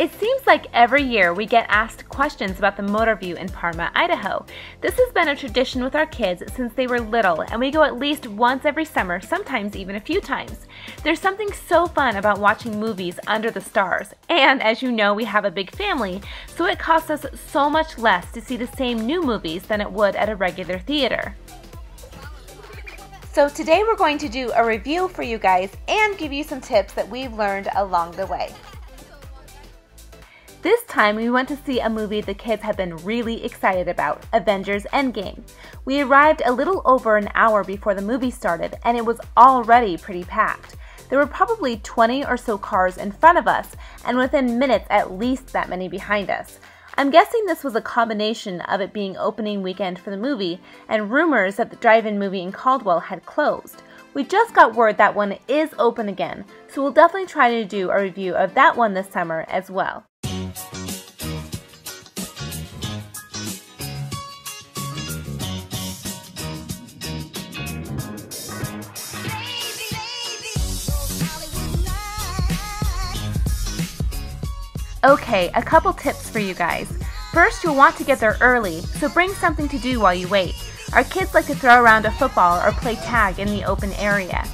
It seems like every year we get asked questions about the Motor-Vu in Parma, Idaho. This has been a tradition with our kids since they were little, and we go at least once every summer, sometimes even a few times. There's something so fun about watching movies under the stars, and as you know, we have a big family, so it costs us so much less to see the same new movies than it would at a regular theater. So today we're going to do a review for you guys and give you some tips that we've learned along the way. This time we went to see a movie the kids have been really excited about, Avengers Endgame. We arrived a little over an hour before the movie started and it was already pretty packed. There were probably 20 or so cars in front of us and within minutes at least that many behind us. I'm guessing this was a combination of it being opening weekend for the movie and rumors that the drive-in movie in Caldwell had closed. We just got word that one is open again, so we'll definitely try to do a review of that one this summer as well. Okay, a couple tips for you guys. First, you'll want to get there early, so bring something to do while you wait. Our kids like to throw around a football or play tag in the open area.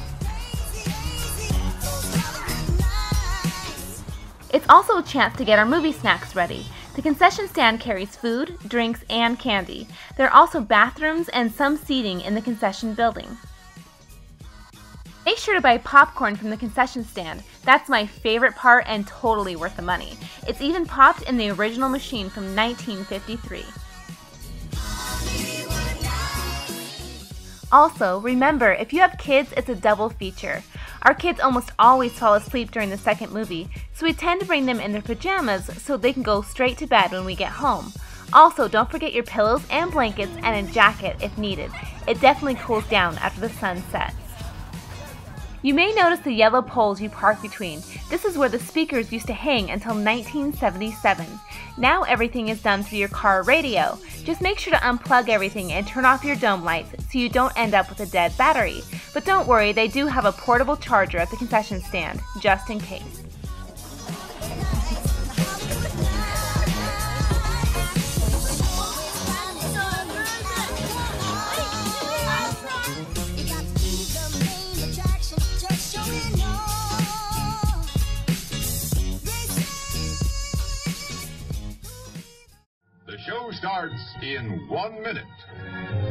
It's also a chance to get our movie snacks ready. The concession stand carries food, drinks, and candy. There are also bathrooms and some seating in the concession building. Make sure to buy popcorn from the concession stand. That's my favorite part and totally worth the money. It's even popped in the original machine from 1953. Also, remember, if you have kids, it's a double feature. Our kids almost always fall asleep during the second movie, so we tend to bring them in their pajamas so they can go straight to bed when we get home. Also, don't forget your pillows and blankets and a jacket if needed. It definitely cools down after the sun sets. You may notice the yellow poles you park between. This is where the speakers used to hang until 1977. Now everything is done through your car radio. Just make sure to unplug everything and turn off your dome lights so you don't end up with a dead battery. But don't worry, they do have a portable charger at the concession stand, just in case. Starts in one minute.